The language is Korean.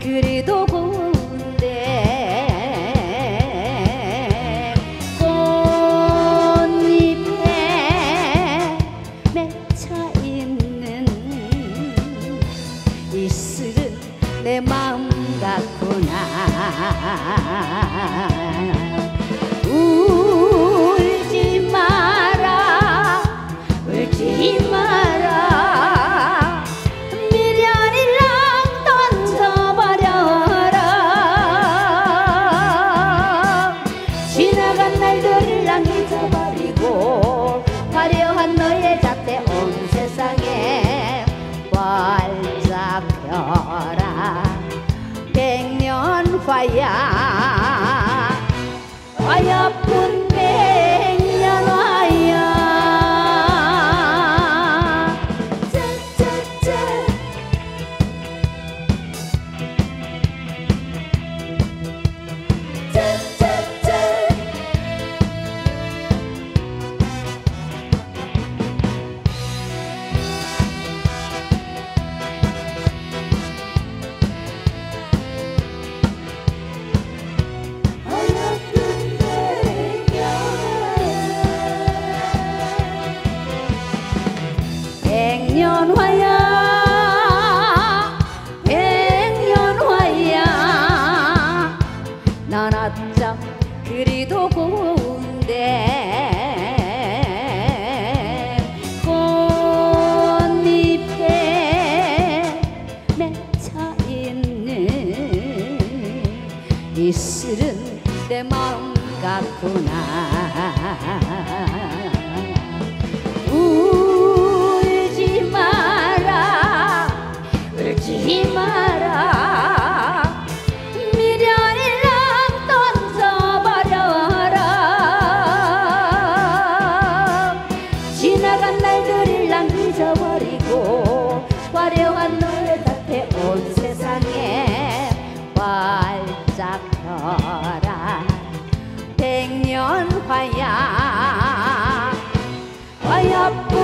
그래도 고운데 꽃잎에 맺혀 있는 이슬은 내 마음 같구나. 화려한 너의 잣대 온 세상에 활짝 펴라 백년화야 화야 백년화야 백년화야. 난 어쩜 그리도 고운데 꽃잎에 맺혀 있는 이슬은 내 마음 같구나 같더라. 백년화야. 어여쁜